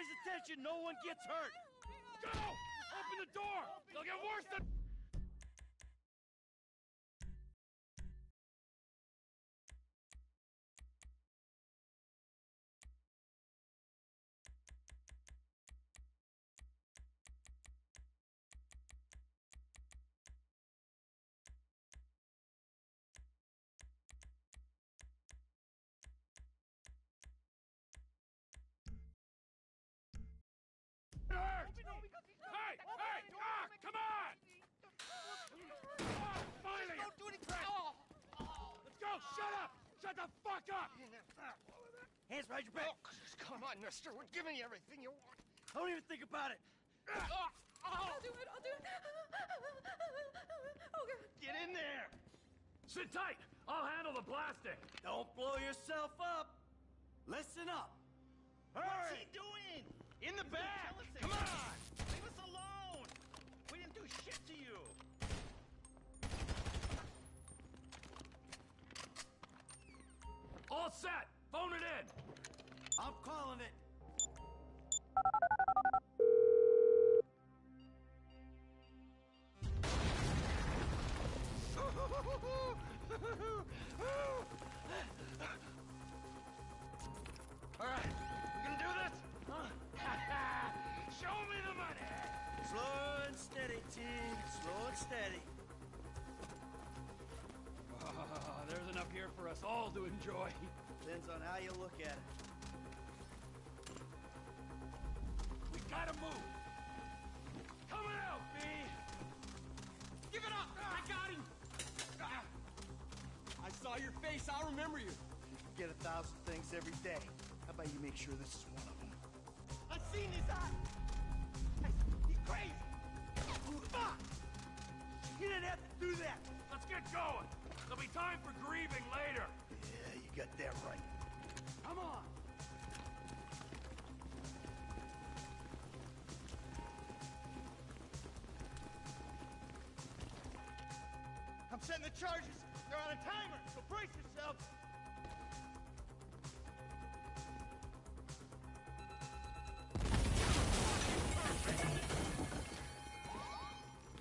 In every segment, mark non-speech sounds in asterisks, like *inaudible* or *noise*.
Attention, no one gets hurt. Go! Open the door! They'll get worse than... Let's! Shut up! Shut the fuck up! Hands behind your back. Oh, come on, mister. We're giving you everything you want. Don't even think about it. Uh, oh. I'll do it, I'll do it. Oh, God. Get in there! Sit tight! I'll handle the blasting! Don't blow yourself up. Listen up. Hurry. What's he doing? In the back. Come on. Leave us alone! We didn't do shit to you! All set! Phone it in! I'm calling it. All right, we gonna do this? *laughs* Show me the money! Slow and steady, team. Slow and steady. Ah, there's enough here for us all to enjoy. Depends on how you look at it. We gotta move! Coming out, B! Give it up! I got him! Ah. I saw your face. I'll remember you. You forget a thousand things every day. How about you make sure this is one of them? I've seen his eye. He's crazy. Fuck! You didn't have to do that. Let's get going! There'll be time for grieving later! Yeah, you got that right. I'm the charges. They're on a timer, so brace yourself.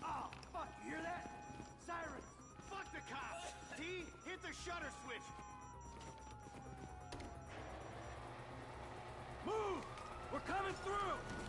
Oh, fuck, you hear that? Sirens. Fuck the cops. T, hit the shutter switch. Move! We're coming through!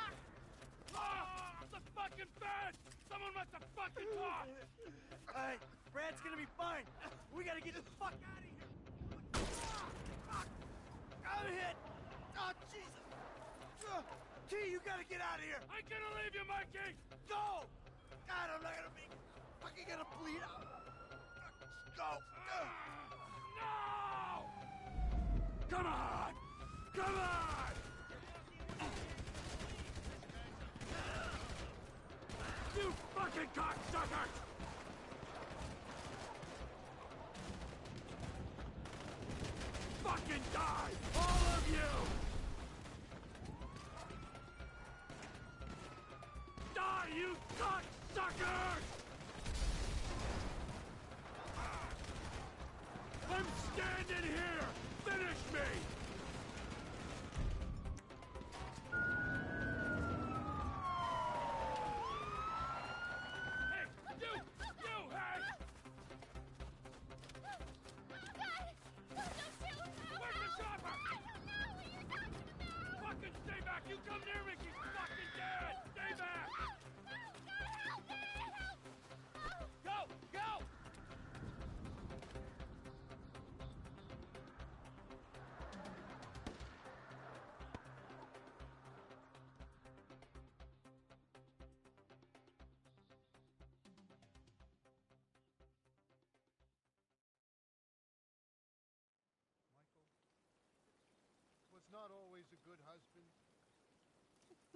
Ah! Fucking fence! Someone must have fucking talked! Alright, Brad's gonna be fine. We gotta get the fuck out of here. Ah. I'm hit. Oh, Jesus. Uh, T, you gotta get out of here. I'm gonna leave you, Mikey! Go! God, I'm not gonna be fucking gonna bleed out. Go! No! Come on! Come on! You fucking cocksuckers! Fucking die! All of you! Die, you cocksuckers! I'm standing here! Finish me!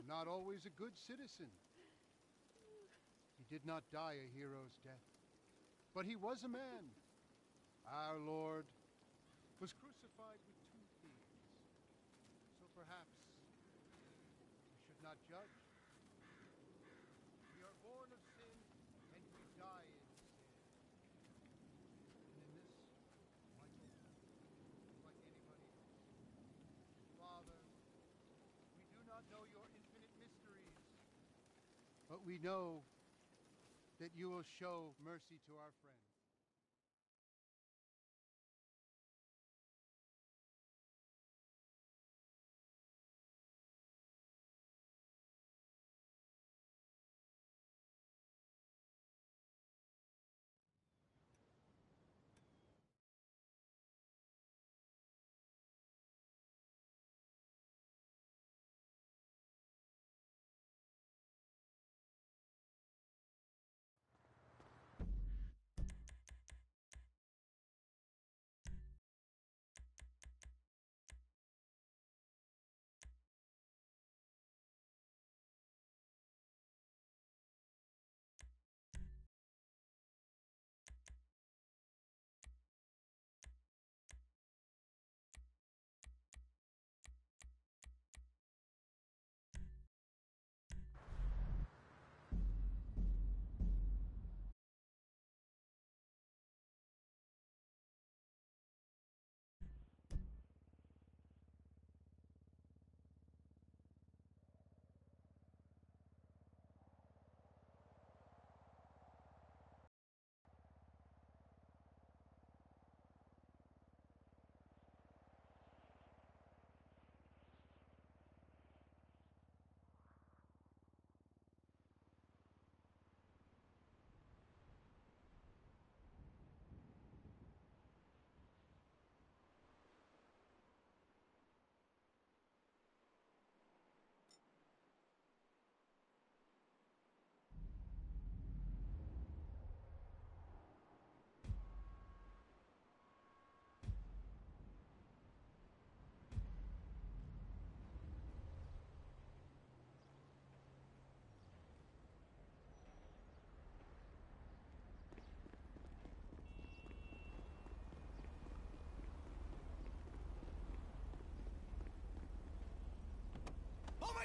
Not always a good citizen. He did not die a hero's death, but he was a man. Our Lord was crucified with two thieves. So perhaps we should not judge. We are born of sin and we die in sin. And in this, Michael, like anybody else, Father, we do not know your infinite mysteries, but we know that you will show mercy to our friend.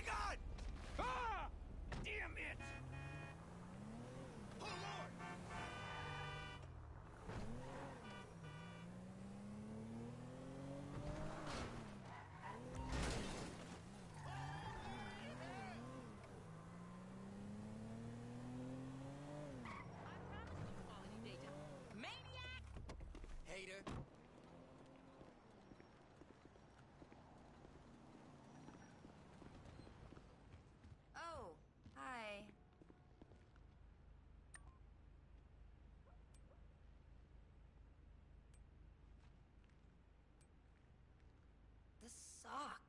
My god! Ah! Damn it! Oh lord! I promise you quality data. Maniac! Hater. Oh, hi. This sucks.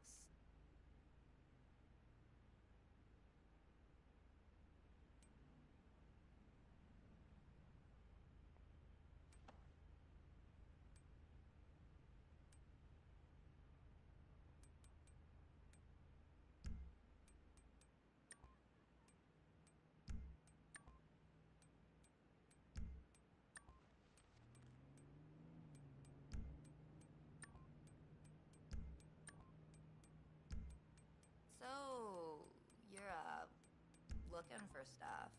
So, you're, uh, looking for stuff.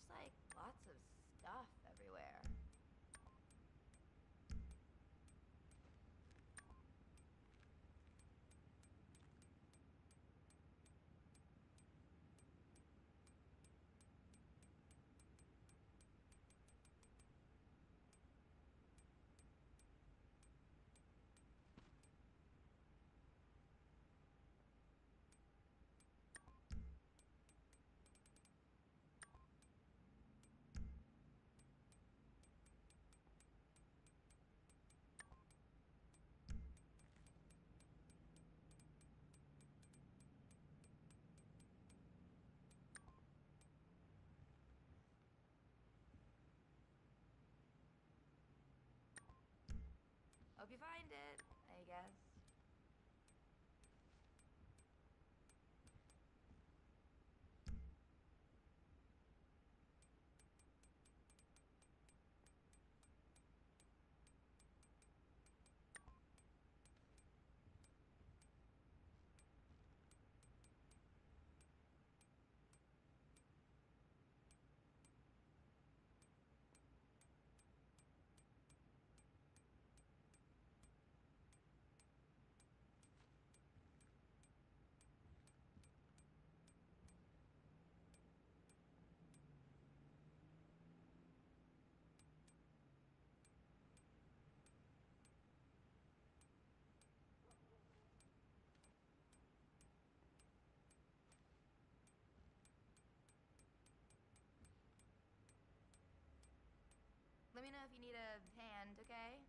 There's like lots of stuff everywhere. Hope you find it, I guess. Let me know if you need a hand, okay?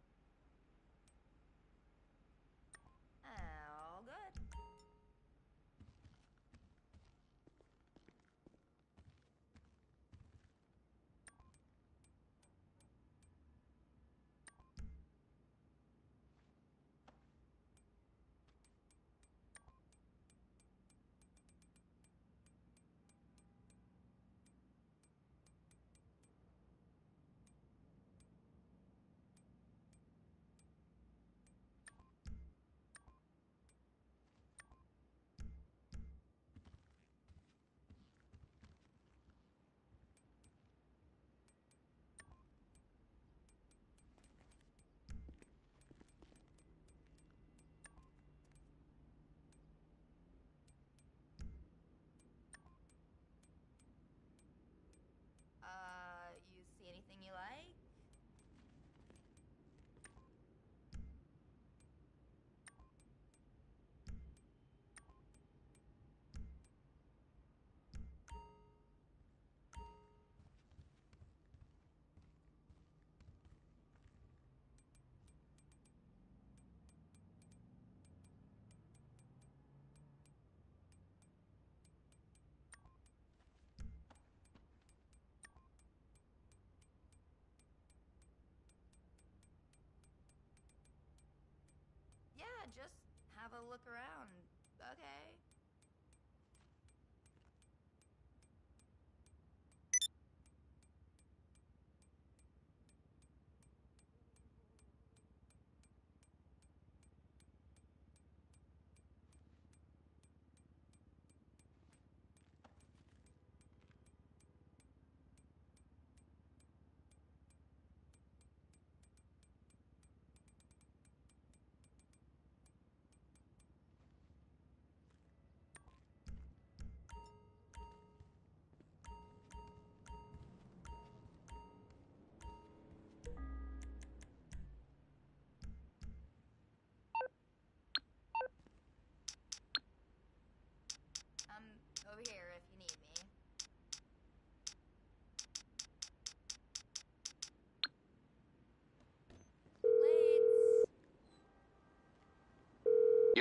Just have a look around.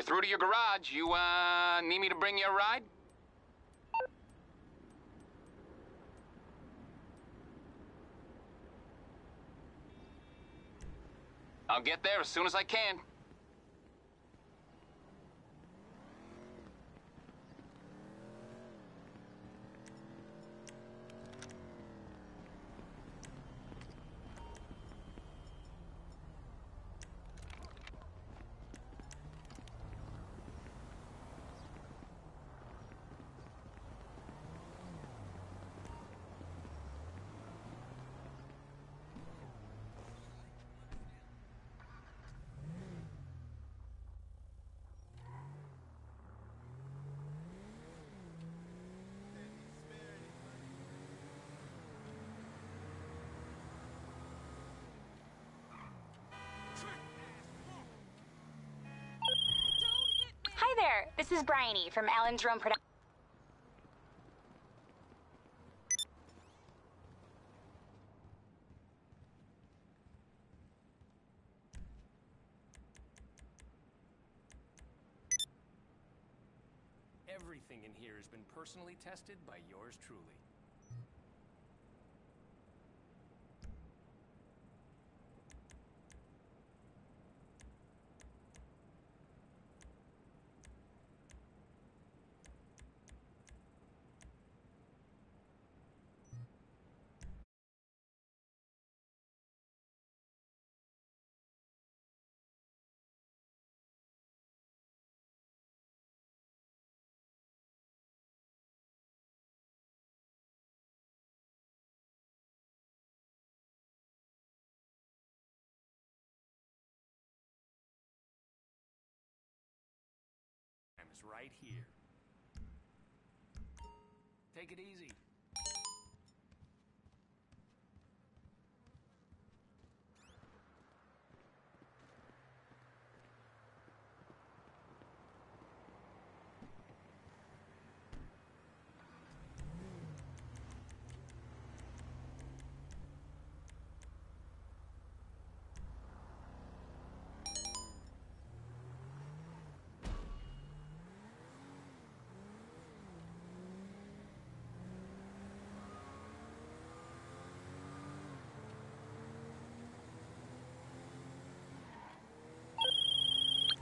You're through to your garage. You, uh, need me to bring you a ride? I'll get there as soon as I can. Hi there, this is Bryony from Alan's Rome Production. Everything in here has been personally tested by yours truly. Right here. Take it easy.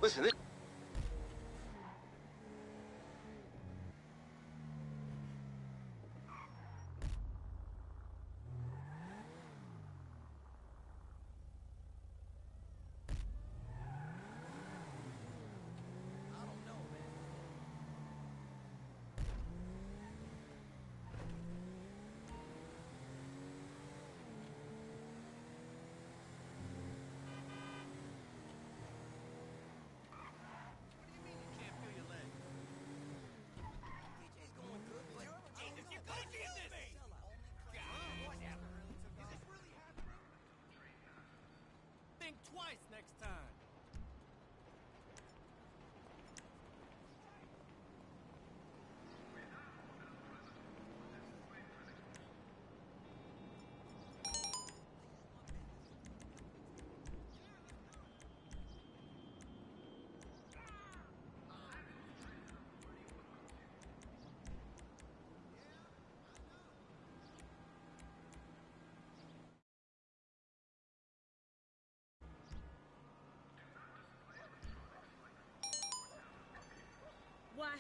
Listen,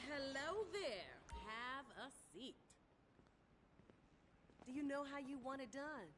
hello there. Have a seat. Do you know how you want it done?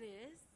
it is.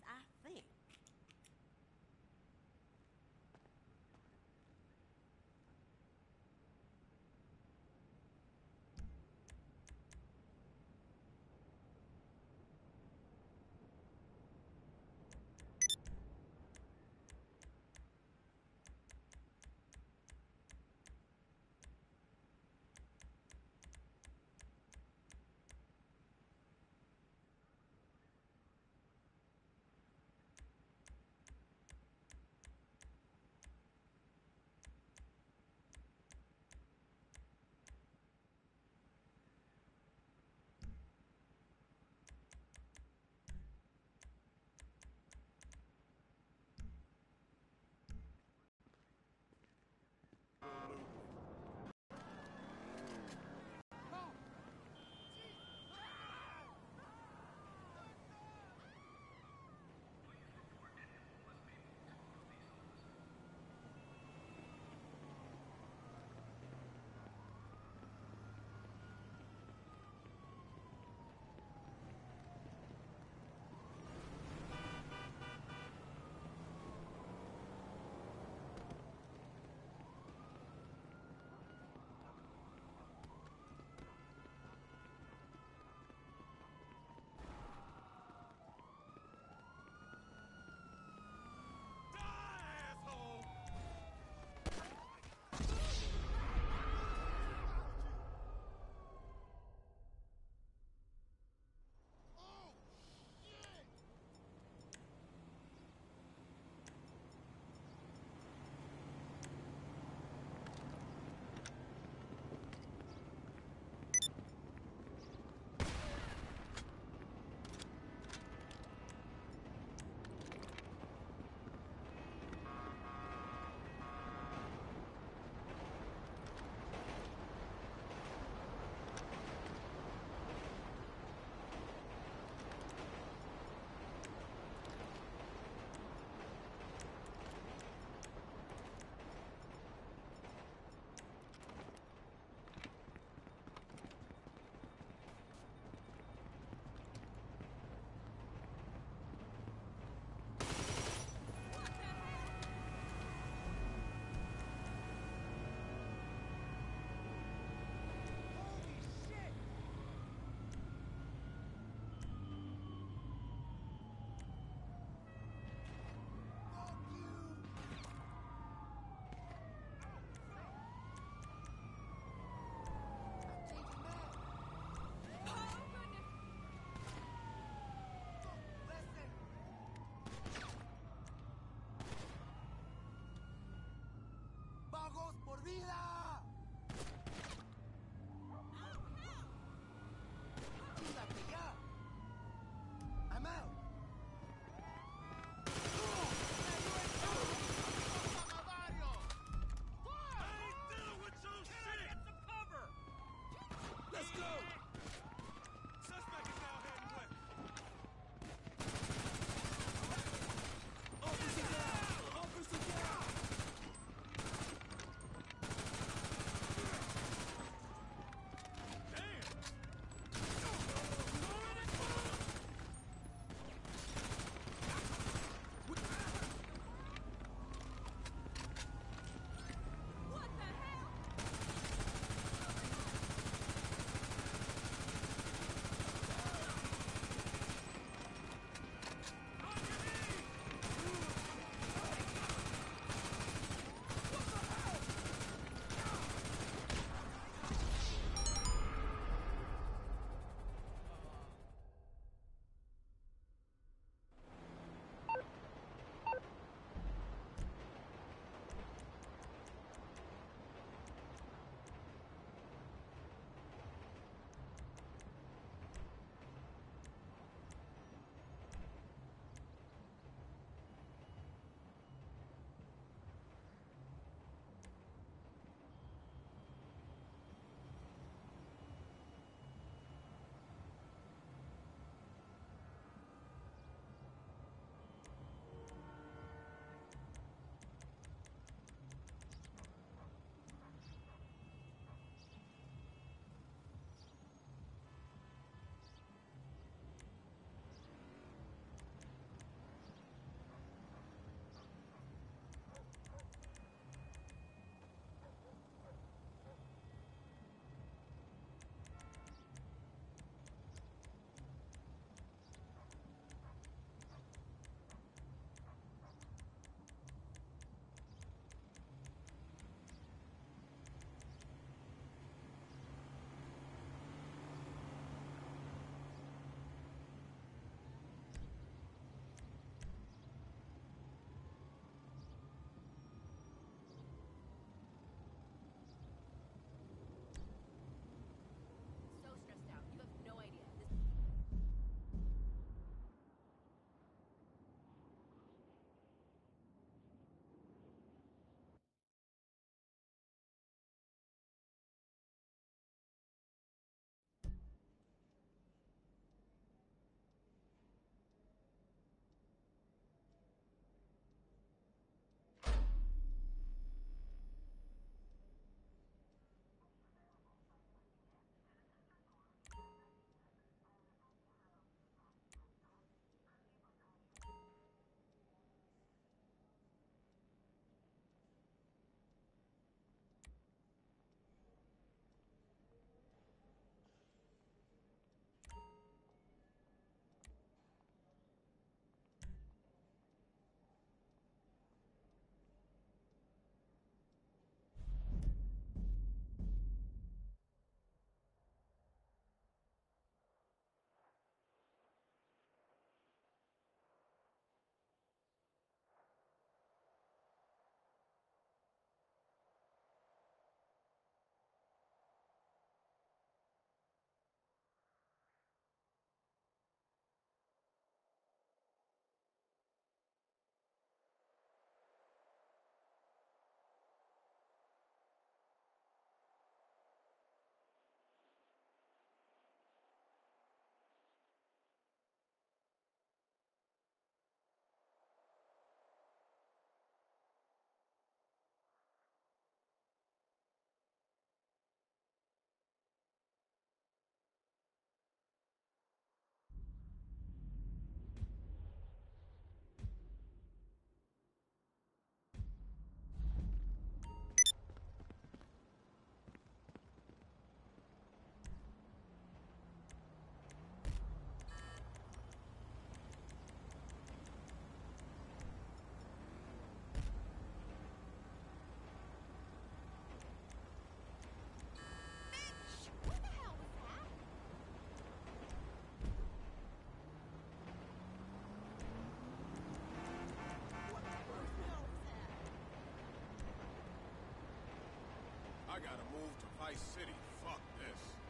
Gotta move to Vice City. Fuck this.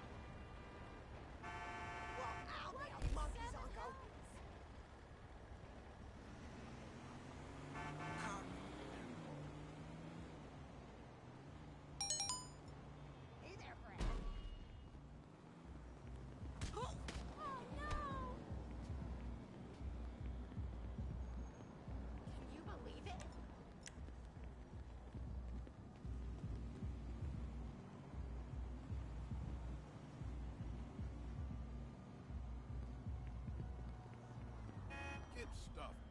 stuff.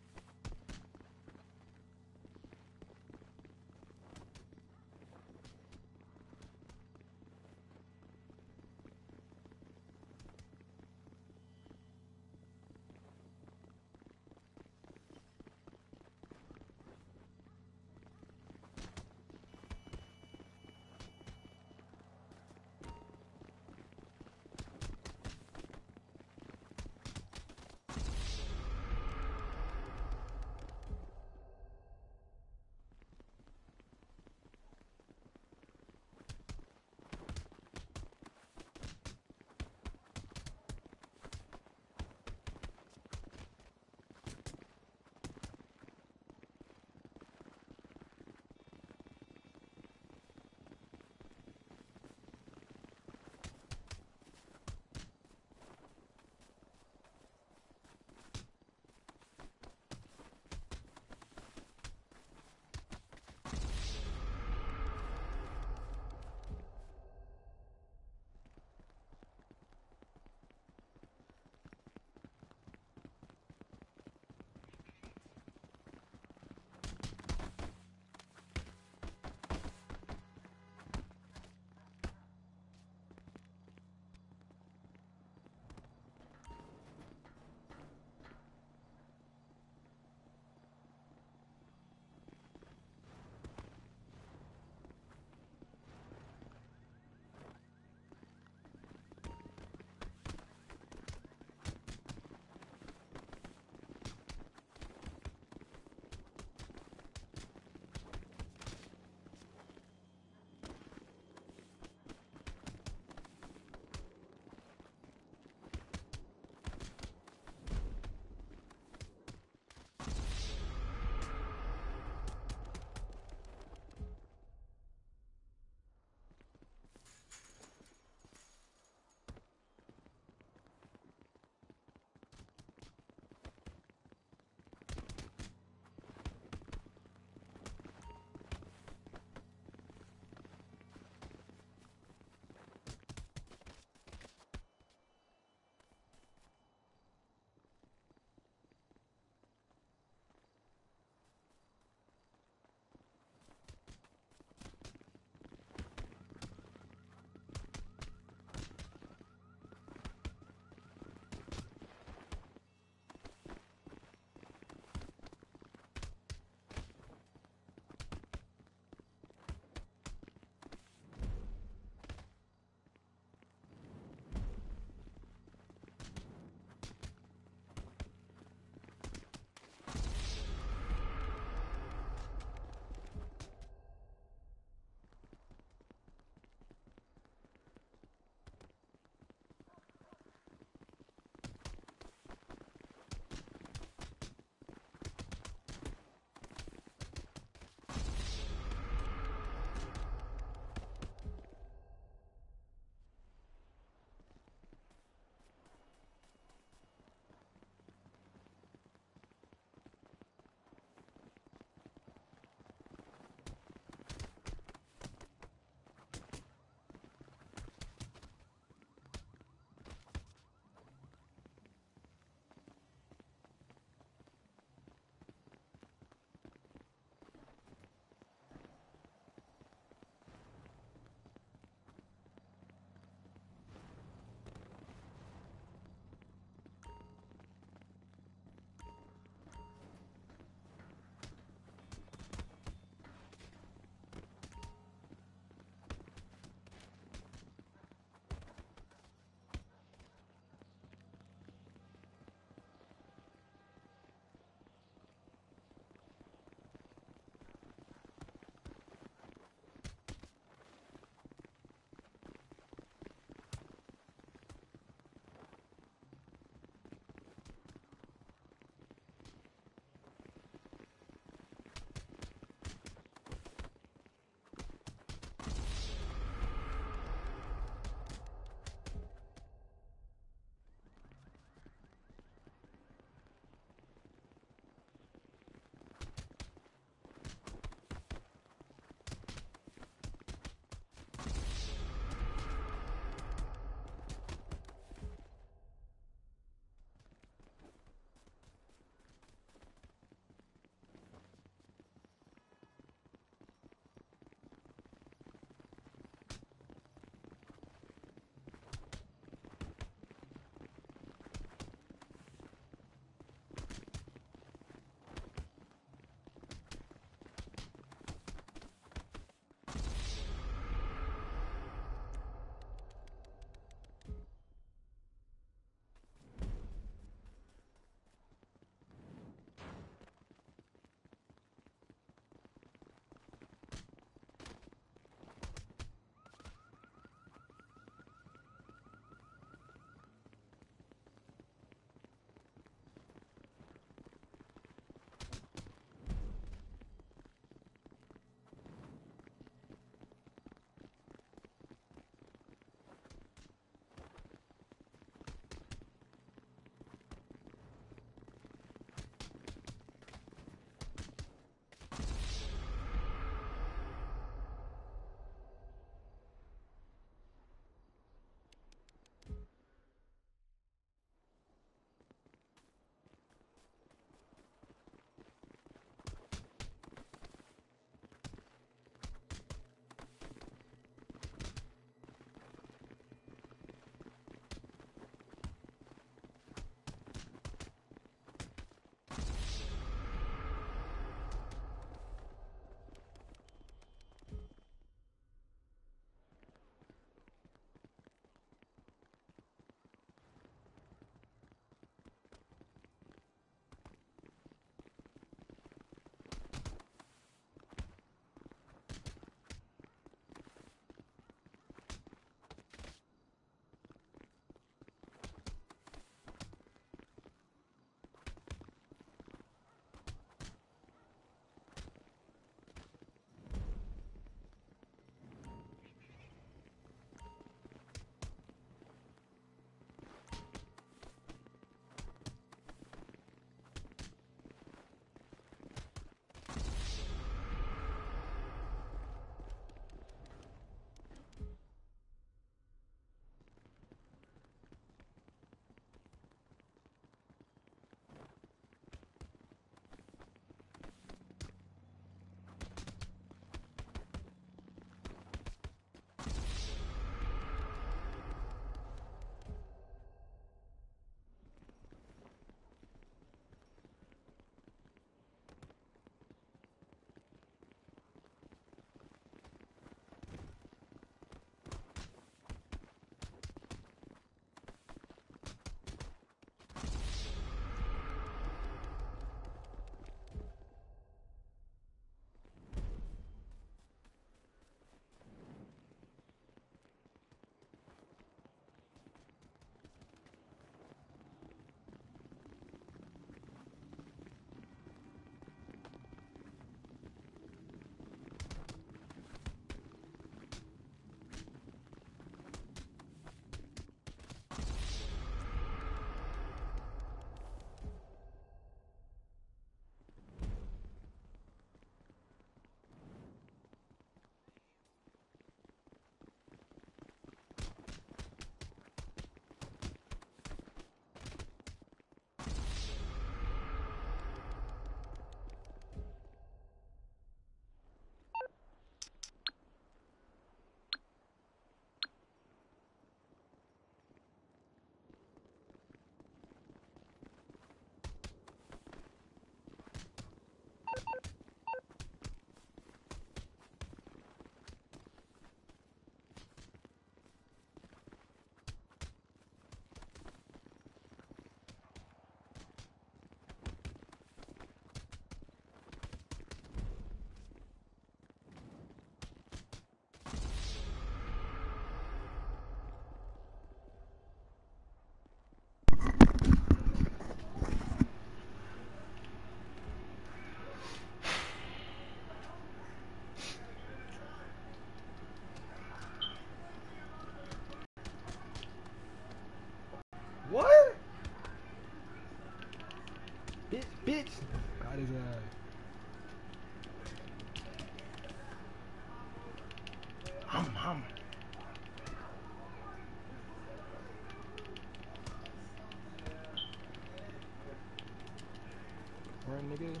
Nigga.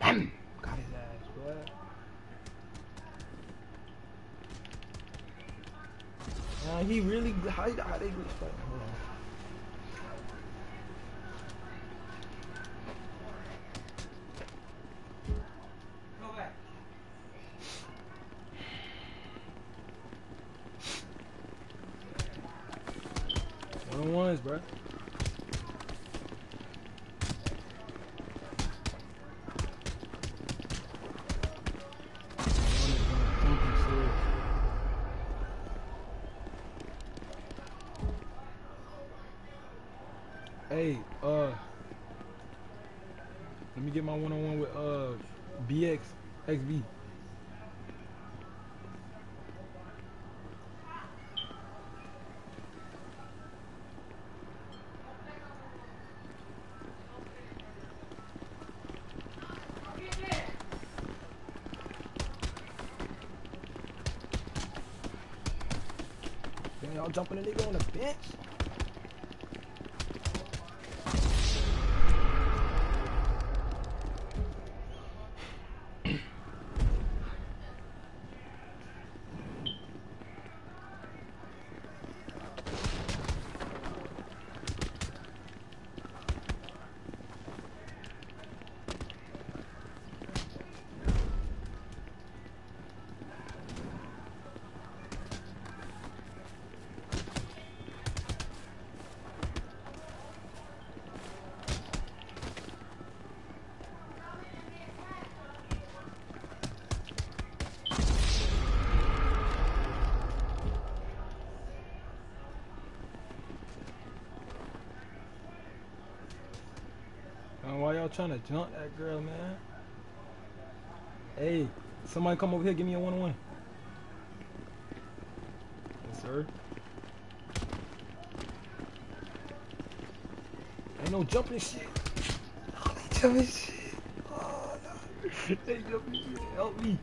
Bam! Got his ass, boy. Nah, he really how, how they glitch XB. Y'all jumping a nigga on the bench? Trying to jump that girl, man? Hey, somebody come over here, give me a one-on-one. Yes, sir. Ain't no jumping shit. *laughs* Oh, they jumping shit. Oh, no. they jumping shit. Help me.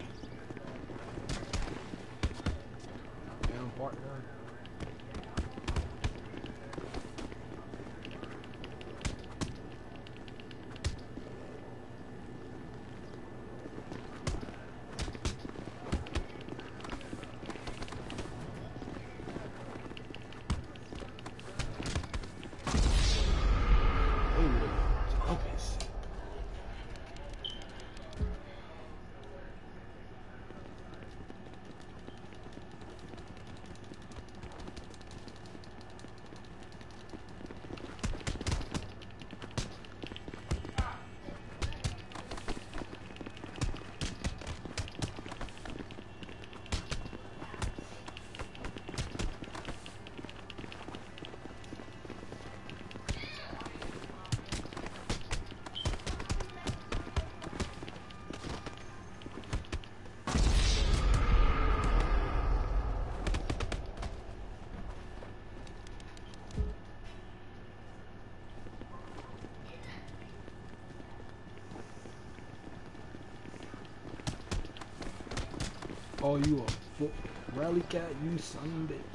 Oh, you a rally cat, you son of a bitch.